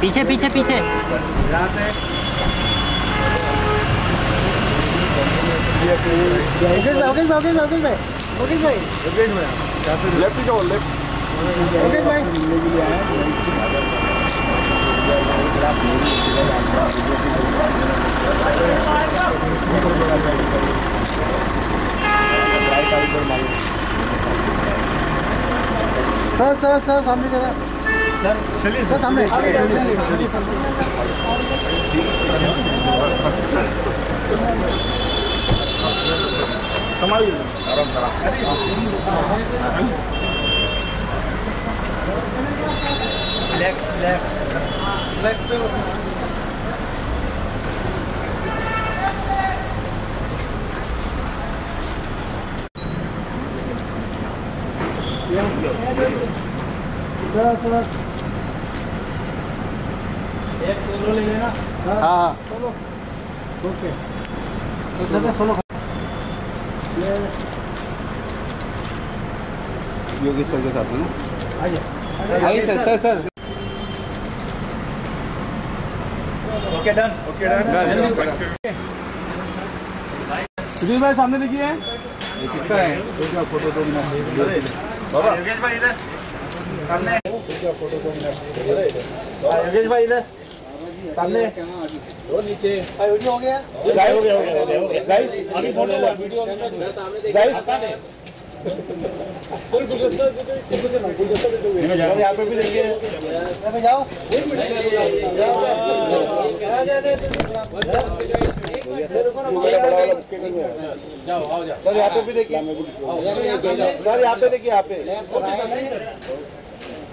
Left पीछे पीछे। Sir sir sir सामने जरा सर। चलिए सर सामने लेफ़्ट लेफ़्ट लेफ़्ट पे ले लेना हाँ। हाँ। ओके। तो सर के साथ में ना? आइए आइए sir sir sir. Okay done. Okay done. Sunil भाई सामने देखिए। ये किसका है? देखो फ़ोटो दो मिनट। बाबा। योगेश भाई इधर। सामने। योगेश भाई इधर। सामने। वो नीचे। वीडियो हो गया। हो गया हो गया हो गया जाए अभी फ़ोटो लो वीडियो जाए और यहाँ पे भी देखिए यहाँ पे जाओ। सर यहाँ पे भी देखिए। सर यहाँ पे देखिए यहाँ पे।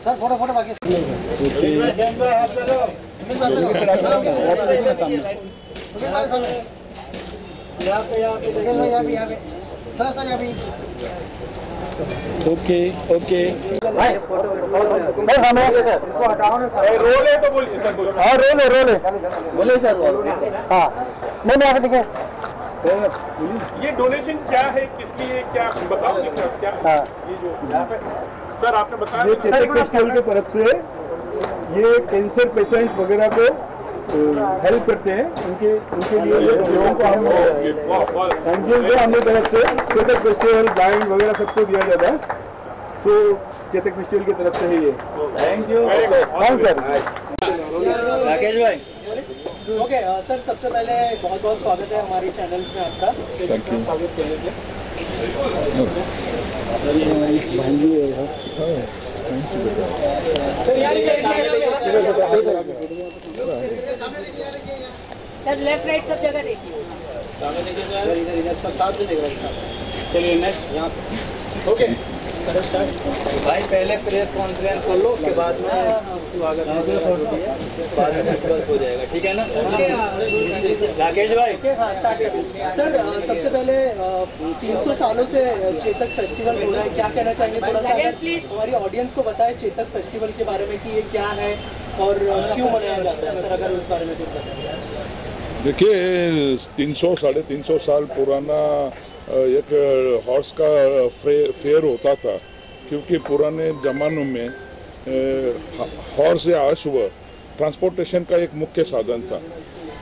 सर फ़ोटो फ़ोटो बाकी। यहाँ पे यहाँ पे यहाँ पे sir sir. Okay okay. Role है तो बोलिए हाँ रोल है रोल है। बोलिए सर। हाँ। नहीं नहीं यहाँ पे देखिए। ये डोनेशन क्या है? किस लिए? क्या बताओगे क्या क्या हाँ। ये जो सर आपने बताया ये चेतक फेस्टिवल की तरफ़ से ये कैंसर पेशेंट वगैरह को हेल्प करते हैं उनके उनके लिए ये लोगों को हम। एनजीओ को हमने तरफ़ से चेतक फेस्टिवल बैंड वगैरह सबको दिया जाता है। सो चेतक फेस्टिवल की तरफ़ से है ये। थैंक यू हाँ सर राकेश भाई ओके सर सबसे पहले बहुत बहुत स्वागत है हमारे चैनल्स में आपका। सर लेफ़्ट राइट सब जगह देखिए। चलिए नेक्स्ट ओके भाई पहले प्रेस कॉन्फ्रेंस कर लो उसके बाद में स्वागत बाद में बस हो जाएगा ठीक है ना? राकेश भाई। हाँ स्टार्ट करें। सर सबसे पहले तीन सौ सालों से चेतक फेस्टिवल हो रहा है क्या कहना चाहेंगे? थोड़ा सा हमारी ऑडियंस को बताएँ चेतक फेस्टिवल के बारे में कि ये क्या है और क्यों मनाया जाता है? सर अगर उस बारे में कुछ बताएँ। देखिए 300 साढ़े तीन सौ साल पुराना एक हॉर्स का फेयर होता था। क्योंकि पुराने ज़मानों में हॉर्स या अश्व ट्रांसपोर्टेशन का एक मुख्य साधन था।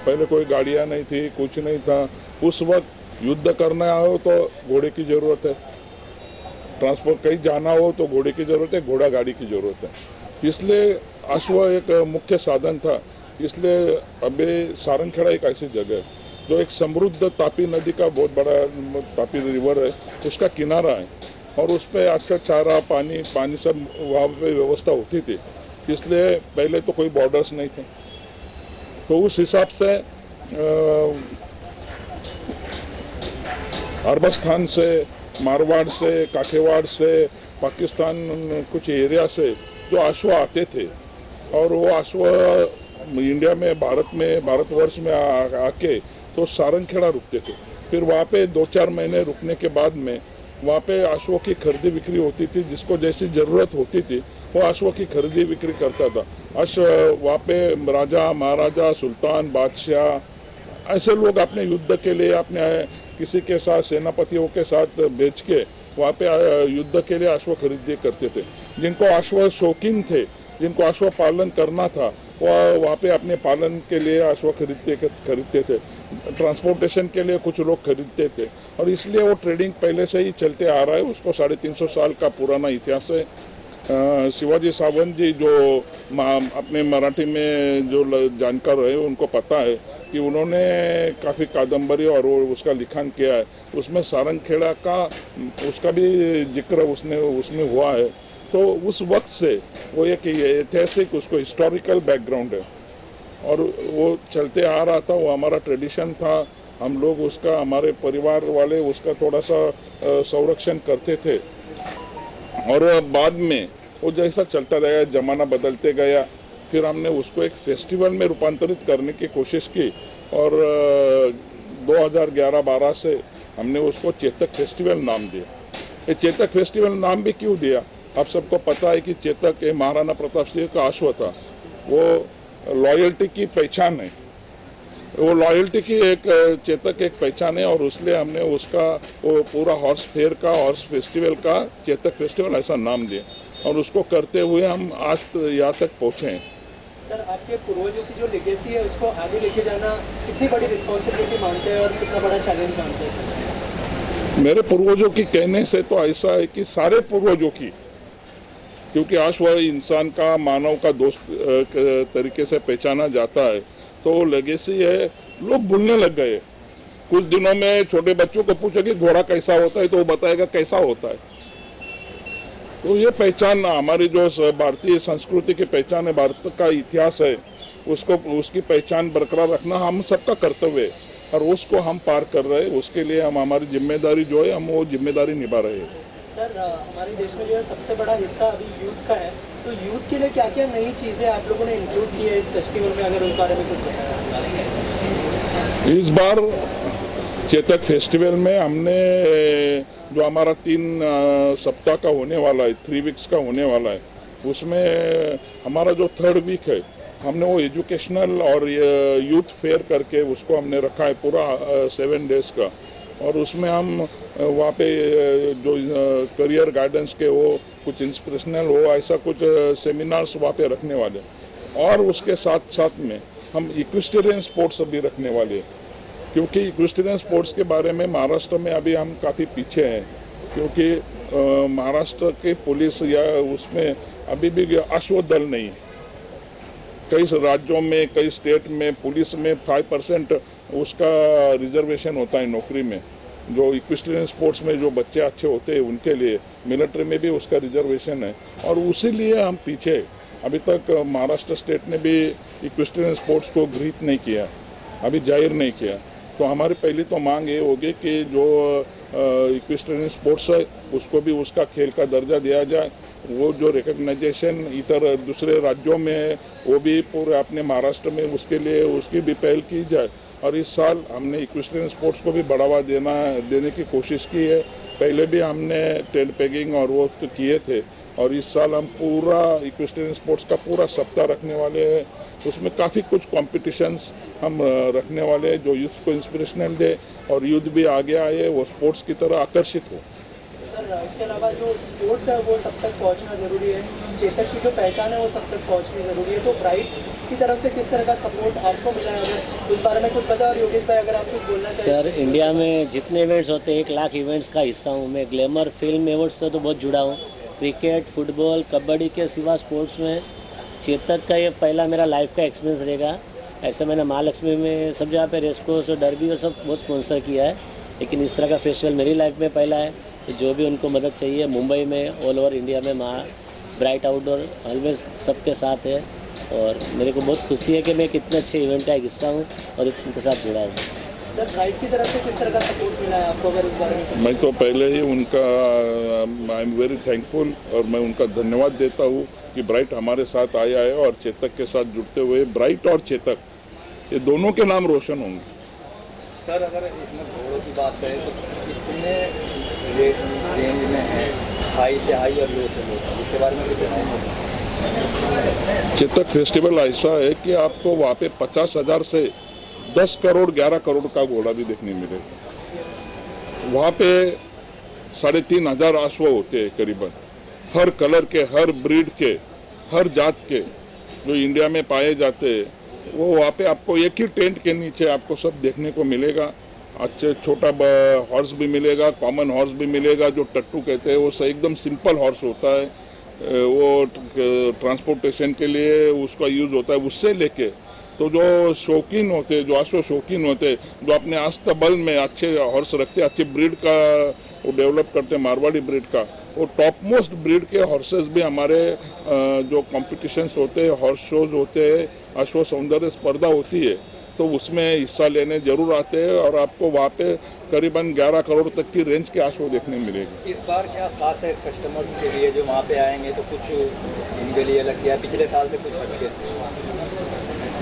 पहले कोई गाड़ियाँ नहीं थी, कुछ नहीं था। उस वक्त युद्ध करना हो तो घोड़े की ज़रूरत है। ट्रांसपोर्ट कहीं जाना हो तो घोड़े की ज़रूरत है, घोड़ा गाड़ी की ज़रूरत है। इसलिए अश्व एक मुख्य साधन था। इसलिए अभी सारंगखेड़ा एक ऐसी जगह है, जो एक समृद्ध तापी नदी का बहुत बड़ा तापी रिवर है। उसका किनारा है। और उस पर अच्छा चारा पानी पानी सब वहाँ पे व्यवस्था होती थी। इसलिए पहले तो कोई बॉर्डर्स नहीं थे। तो उस हिसाब से अ, अरबस्तान से मारवाड़ से काठेवाड़ से पाकिस्तान कुछ एरिया से जो अश्व आते थे। और वो अश्व इंडिया में भारत में भारतवर्ष में आके तो सारंगखेड़ा रुकते थे। फिर वहाँ पे दो चार महीने रुकने के बाद में वहाँ पे अश्वों की खरीदी बिक्री होती थी, जिसको जैसी ज़रूरत होती थी, वो आशुओं की खरीदी बिक्री करता था। अश वहाँ पे राजा, महाराजा, सुल्तान, बादशाह, ऐसे लोग अपने युद्ध के लिए, अपने किसी के साथ, सेनापतियों के साथ बेच के वहाँ पे युद्ध के लिए अश्व खरीदी करते थे। जिनको अश्व शौकीन थे, जिनको अश्व पालन करना था वह वहाँ पे अपने पालन के लिए अश्व खरीदते खरीदते थे। ट्रांसपोर्टेशन के लिए कुछ लोग खरीदते थे और इसलिए वो ट्रेडिंग पहले से ही चलते आ रहा है। उसको साढ़े तीन सौ साल का पुराना इतिहास है। शिवाजी सावंत जी जो अपने मराठी में जो जानकार है उनको पता है कि उन्होंने काफ़ी कादम्बरी और उसका लिखान किया है। उसमें सारंगखेड़ा का, उसका भी ज़िक्र उसने, उसमें हुआ है। तो उस वक्त से वो एक ऐतिहासिक, उसको हिस्टोरिकल बैकग्राउंड है। और वो चलते आ रहा था वो हमारा ट्रेडिशन था। हम लोग उसका हमारे परिवार वाले उसका थोड़ा सा संरक्षण करते थे। और बाद में वो जैसा चलता रहा जमाना बदलते गया फिर हमने उसको एक फेस्टिवल में रूपांतरित करने की कोशिश की। और अ, 2011-12 से हमने उसको चेतक फेस्टिवल नाम दिया। ये चेतक फेस्टिवल नाम भी क्यों दिया? आप सबको पता है कि चेतक ये महाराणा प्रताप सिंह का अश्व था। वो लॉयल्टी की पहचान है। वो लॉयल्टी की एक चेतक एक पहचान है और उसलिए हमने उसका वो पूरा हॉर्स फेयर का हॉर्स फेस्टिवल का चेतक फेस्टिवल ऐसा नाम दिया। और उसको करते हुए हम आज त- यहाँ तक पहुँचे हैं। सर आपके पूर्वजों की जो लेगेसी है उसको आगे लेके जाना कितनी बड़ी रिस्पॉन्सिबिलिटी मानते हैं और कितना बड़ा चैलेंज मानते हैं मेरे पूर्वजों की कहने से तो ऐसा है कि सारे पूर्वजों की क्योंकि अश्व इंसान का, मानव का दोस्त तरीके से पहचाना जाता है तो लेगेसी है। लोग भूलने लग गए। कुछ दिनों में छोटे बच्चों को पूछो कि घोड़ा कैसा होता है तो वो बताएगा कैसा होता है। तो ये पहचान, हमारी जो भारतीय संस्कृति की पहचान है, भारत का इतिहास है, उसको, उसकी पहचान बरकरार रखना हम सबका कर्तव्य है। और उसको हम पार कर रहे हैं, उसके लिए हम, हमारी ज़िम्मेदारी जो है, हम वो ज़िम्मेदारी निभा रहे हैं। सर हमारे देश में जो है सबसे बड़ा हिस्सा अभी यूथ का है। तो यूथ के लिए क्या क्या नई चीज़ें आप लोगों ने इंक्लूड की है इस फेस्टिवल में, अगर उस बारे में कुछ इस बार चेतक फेस्टिवल में हमने जो हमारा तीन सप्ताह का होने वाला है थ्री वीक्स का होने वाला है, उसमें हमारा जो थर्ड वीक है, हमने वो एजुकेशनल और यूथ फेयर करके उसको हमने रखा है पूरा सेवन डेज़ का। और उसमें हम वहाँ पे जो करियर गाइडेंस के वो कुछ इंस्पिरेशनल हो, ऐसा कुछ सेमिनार्स वहाँ पे रखने वाले और उसके साथ साथ में हम इक्विस्टेरियन स्पोर्ट्स भी रखने वाले हैं। क्योंकि इक्विस्टेरियन स्पोर्ट्स के बारे में महाराष्ट्र में अभी हम काफ़ी पीछे हैं। क्योंकि महाराष्ट्र के पुलिस या उसमें अभी भी अश्व दल नहीं कई राज्यों में, कई स्टेट में, पुलिस में फाइव परसेंट उसका रिजर्वेशन होता है नौकरी में। जो इक्विस्टेरियन स्पोर्ट्स में जो बच्चे अच्छे होते हैं, उनके लिए मिलिट्री में भी उसका रिजर्वेशन है। और उसी लिए हम पीछे, अभी तक महाराष्ट्र स्टेट ने भी इक्विस्टेरियन स्पोर्ट्स को गृहित नहीं किया, अभी ज़ाहिर नहीं किया। तो हमारी पहली तो मांग ये होगी कि जो इक्विस्टेरियन स्पोर्ट्स है, उसको भी उसका खेल का दर्जा दिया जाए। वो जो रिकग्नाइजेशन इतर दूसरे राज्यों में, वो भी पूरे अपने महाराष्ट्र में उसके लिए, उसकी भी पहल की जाए। और इस साल हमने इक्वेस्ट्रियन स्पोर्ट्स को भी बढ़ावा देना, देने की कोशिश की है। पहले भी हमने टेल पेगिंग और वो तो किए थे, और इस साल हम पूरा इक्वेस्ट्रियन स्पोर्ट्स का पूरा सप्ताह रखने वाले हैं। उसमें काफ़ी कुछ कॉम्पिटिशन्स हम रखने वाले हैं जो यूथ को इंस्परेशनल दे, और यूथ भी आगे आए, वो स्पोर्ट्स की तरह आकर्षित हो। सर इसके अलावा जो स्पोर्ट्स है, वो सब तक पहुँचना ज़रूरी है। चेतक की जो पहचान है, वो सब तक पहुंचनी ज़रूरी है। तो ब्राइट की तरफ़ से किस तरह का सपोर्ट आपको मिला है? अगर उस बारे में कुछ पता और योगेश भाई, अगर आप कुछ बोलना सर इंडिया में जितने इवेंट्स होते हैं, एक लाख इवेंट्स का हिस्सा हूँ मैं। ग्लैमर फ़िल्म एवर्ड्स से तो बहुत जुड़ा हूँ। क्रिकेट फुटबॉल कबड्डी के सिवा स्पोर्ट्स में चेतक का ये पहला मेरा लाइफ का एक्सपीरियंस रहेगा। ऐसे मैंने महालक्ष्मी में सब जगह पे रेसकोर्स और डरबी और सब बहुत स्पॉन्सर किया है। लेकिन इस तरह का फेस्टिवल मेरी लाइफ में पहला है। तो जो भी उनको मदद चाहिए मुंबई में ऑल ओवर इंडिया में महा ब्राइट आउटडोर ऑलवेज सबके साथ है और मेरे को बहुत खुशी है कि मैं कितने अच्छे इवेंट का एक हिस्सा हूँ और उनके साथ जुड़ा हूँ। सर ब्राइट की तरफ़ से किस तरह का सपोर्ट मिला है आपको अगर उस बारे में मैं तो पहले ही उनका आई एम वेरी थैंकफुल और मैं उनका धन्यवाद देता हूँ कि ब्राइट हमारे साथ आया है और चेतक के साथ जुड़ते हुए ब्राइट और चेतक ये दोनों के नाम रोशन होंगे। सर अगर इसमें घोड़ों की बात करें तो कितने रेट रेंज में है हाई से हाई और लो से लो इसके बारे में कुछ चेतक फेस्टिवल ऐसा है कि आपको वहाँ पे पचास हज़ार से दस करोड़, ग्यारह करोड़ का घोड़ा भी देखने मिलेगा वहाँ पे साढ़े तीन हज़ार अश्व होते हैं करीबन। हर कलर के, हर ब्रीड के, हर जात के जो इंडिया में पाए जाते हैं, वो वहाँ पे आपको एक ही टेंट के नीचे आपको सब देखने को मिलेगा। अच्छे छोटा हॉर्स भी मिलेगा कॉमन हॉर्स भी मिलेगा, जो टट्टू कहते हैं, वो स- एकदम सिंपल हॉर्स होता है। वो ट्रांसपोर्टेशन के लिए उसका यूज़ होता है, उससे लेके। तो जो शौकीन होते, जो अश्व शौकीन होते, जो अपने अस्तबल में अच्छे हॉर्स रखते, अच्छे ब्रीड का, वो डेवलप करते, मारवाड़ी ब्रीड का, वो टॉप मोस्ट ब्रीड के हॉर्सेस भी हमारे जो कॉम्पिटिशन्स होते हैं हॉर्स शोज़ होते हैं अश्व सौंदर्य स्पर्धा होती है। तो उसमें हिस्सा लेने ज़रूर आते हैं और आपको वहाँ पे करीबन 11 करोड़ तक की रेंज के अश्व देखने मिलेगी। इस बार क्या खास है कस्टमर्स के लिए जो वहाँ पे आएँगे? तो कुछ इनके लिए अलग किया। पिछले साल से कुछ हटके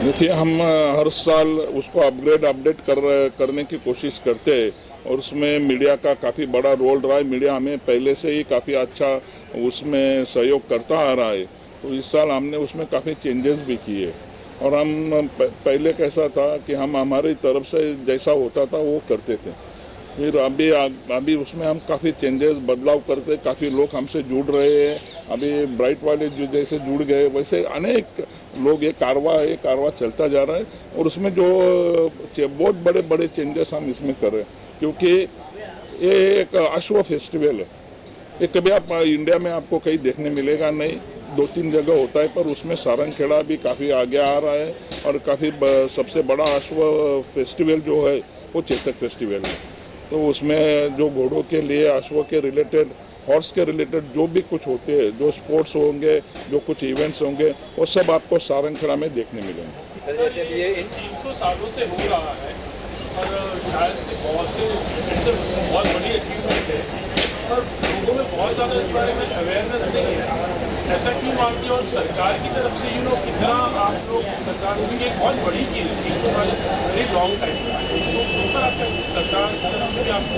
देखिए हम हर साल उसको अपग्रेड अपडेट कर करने की कोशिश करते हैं और उसमें मीडिया का काफ़ी बड़ा रोल रहा है। मीडिया हमें पहले से ही काफ़ी अच्छा उसमें सहयोग करता आ रहा है। तो इस साल हमने उसमें काफ़ी चेंजेस भी किए। और हम पहले कैसा था कि हम हमारी तरफ़ से जैसा होता था वो करते थे। फिर अभी अभी उसमें हम काफ़ी चेंजेस बदलाव करते, काफ़ी लोग हमसे जुड़ रहे हैं। अभी ब्राइट वाले जो जैसे जुड़ गए, वैसे अनेक लोग ये कारवा है कारवा चलता जा रहा है। और उसमें जो बहुत बड़े बड़े चेंजेस हम इसमें कर रहे हैं। क्योंकि ये एक अश्व फेस्टिवल है। ये कभी आप, इंडिया में आपको कहीं देखने मिलेगा नहीं। दो तीन जगह होता है, पर उसमें सारंगखेड़ा भी काफ़ी आगे आ रहा है और काफ़ी सबसे बड़ा अश्व फेस्टिवल जो है, वो चेतक फेस्टिवल है। तो उसमें जो घोड़ों के लिए, अश्व के रिलेटेड, हॉर्स के रिलेटेड जो भी कुछ होते हैं, जो स्पोर्ट्स होंगे, जो कुछ इवेंट्स होंगे, वो सब आपको सारंगखेड़ा में देखने मिलेंगे। तीन सौ सालों से हो रहा है और शायद से बहुत से बहुत बड़ी अचीवमेंट है। पर लोगों में बहुत ज़्यादा इस बारे में अवेयरनेस नहीं है। ऐसा क्यों मानती है? और सरकार की तरफ़ से यू नो कितना आप लोग सरकार क्योंकि एक बहुत बड़ी चीज़ है सौ वेरी लॉन्ग टाइम आपका सरकार की तरफ़ से भी आपको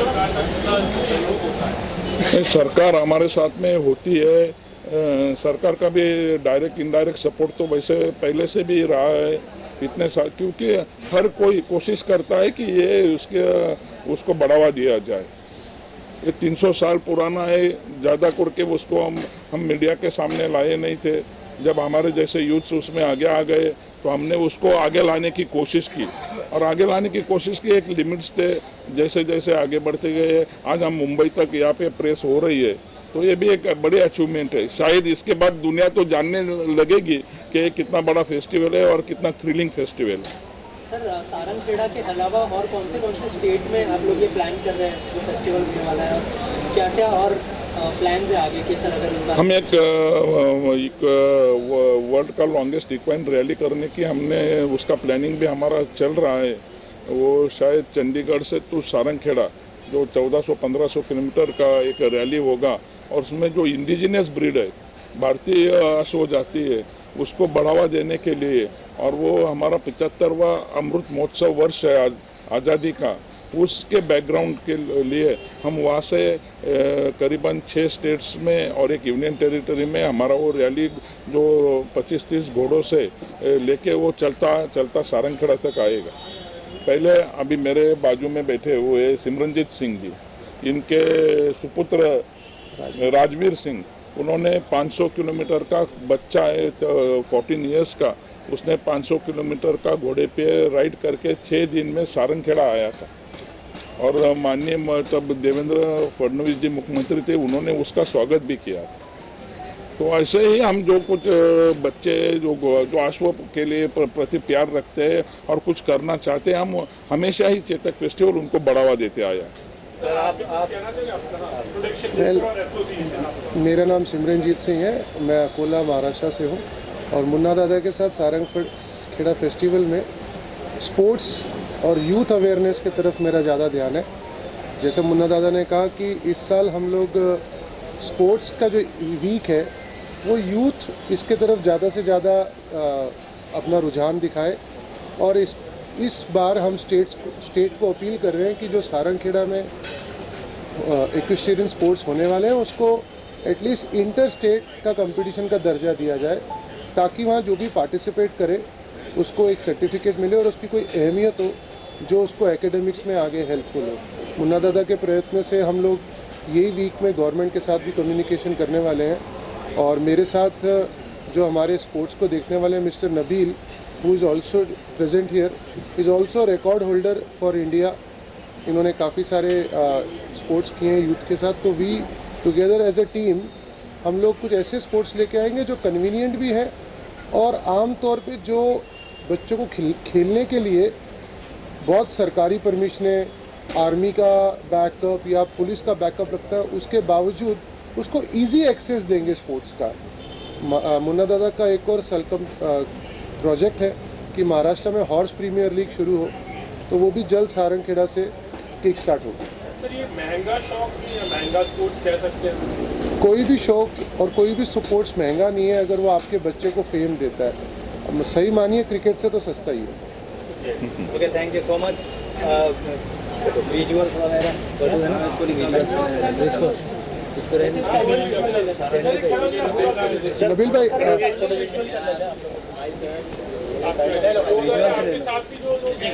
सरकार का कितना सहयोग होता है? सरकार हमारे साथ में होती है। सरकार का भी डायरेक्ट इनडायरेक्ट सपोर्ट तो वैसे पहले से भी रहा है, इतने साल क्योंकि हर कोई कोशिश करता है कि ये उसके, उसको बढ़ावा दिया जाए। ये 300 साल पुराना है, ज़्यादा करके उसको हम हम मीडिया के सामने लाए नहीं थे। जब हमारे जैसे यूथ्स उसमें आगे आ गए तो हमने उसको आगे लाने की कोशिश की। और आगे लाने की कोशिश की, एक लिमिट्स थे जैसे जैसे आगे बढ़ते गए। आज हम मुंबई तक यहाँ पे प्रेस हो रही है तो ये भी एक बड़ी अचीवमेंट है। शायद इसके बाद दुनिया तो जानने लगेगी कि कितना बड़ा फेस्टिवल है और कितना थ्रिलिंग फेस्टिवल है। सर के अलावा और कौन से कौन से स्टेट में आप लोग ये प्लान कर रहे हैं? जो फेस्टिवल होने वाला है क्या क्या और हम एक वर्ल्ड का लॉन्गेस्ट इक्वाइन रैली करने की हमने उसका प्लानिंग भी हमारा चल रहा है। वो शायद चंडीगढ़ से तो सारंगखेड़ा, जो 1400-1500 किलोमीटर का एक रैली होगा और उसमें जो इंडिजिनियस ब्रीड है, भारतीय अश्व जाती है उसको बढ़ावा देने के लिए और वो हमारा पिचहत्तरवा अमृत महोत्सव वर्ष है आज, आज़ादी का, उसके बैकग्राउंड के लिए हम वहाँ से करीबन छः स्टेट्स में और एक यूनियन टेरिटरी में हमारा वो रैली जो 25-30 घोड़ों से लेके वो चलता चलता सारंगखेड़ा तक आएगा। पहले अभी मेरे बाजू में बैठे हुए सिमरनजीत सिंह जी, इनके सुपुत्र राजवीर सिंह उन्होंने 500 किलोमीटर का बच्चा है फोर्टीन इयर्स का, उसने 500 किलोमीटर का घोड़े पे राइड करके छः दिन में सारंगखेड़ा आया था। और माननीय तब देवेंद्र फडणवीस जी मुख्यमंत्री थे, उन्होंने उसका स्वागत भी किया तो ऐसे ही हम जो कुछ बच्चे जो जो अश्व के लिए प्रति प्यार रखते हैं और कुछ करना चाहते हैं, हम हमेशा ही चेतक फेस्टिवल उनको बढ़ावा देते आया है। मेरा नाम सिमरनजीत सिंह है। मैं अकोला, महाराष्ट्र से हूँ और मुन्ना दादा के साथ सारंग खेड़ा फेस्टिवल में स्पोर्ट्स और यूथ अवेयरनेस की तरफ़ मेरा ज़्यादा ध्यान है। जैसे मुन्ना दादा ने कहा कि इस साल हम लोग स्पोर्ट्स का जो वीक है, वो यूथ इसके तरफ़ ज़्यादा से ज़्यादा अपना रुझान दिखाए और इस इस बार हम स्टेट्स स्टेट को अपील कर रहे हैं कि जो सारंगखेड़ा में इक्विस्टेरियन स्पोर्ट्स होने वाले हैं, उसको एटलीस्ट इंटर स्टेट का कंपटीशन का दर्जा दिया जाए, ताकि वहाँ जो भी पार्टिसिपेट करे, उसको एक सर्टिफिकेट मिले और उसकी कोई अहमियत हो, जो उसको एकेडमिक्स में आगे हेल्पफुल हो। मुन्ना दादा के प्रयत्न से हम लोग यही वीक में गवर्नमेंट के साथ भी कम्युनिकेशन करने वाले हैं और मेरे साथ जो हमारे स्पोर्ट्स को देखने वाले हैं, mister Nabeel who is also present here is also record holder for India इन्होंने काफ़ी सारे स्पोर्ट्स किए हैं यूथ के साथ। तो we together as a team हम लोग कुछ ऐसे स्पोर्ट्स लेके आएँगे जो कन्वीनियंट भी हैं और आम तौर पे जो बच्चों को खेल, खेलने के लिए बहुत सरकारी परमिशनें आर्मी का बैकअप या पुलिस का बैकअप लगता है, उसके बावजूद उसको इजी एक्सेस देंगे स्पोर्ट्स का। मुन्ना दादा का एक और सलकम प्रोजेक्ट है कि महाराष्ट्र में हॉर्स प्रीमियर लीग शुरू हो तो वो भी जल्द सारंगखेड़ा से किक स्टार्ट होगा सर ये महँगा शौक है महँगा स्पोर्ट्स कह सकते हैं कोई भी शौक और कोई भी स्पोर्ट्स महँगा नहीं है अगर वो आपके बच्चे को फेम देता है सही मानिए क्रिकेट से तो सस्ता ही है okay thank you so much visuals वगैरह है नबील भाई अ, आपके साथ भी जो लोग हैं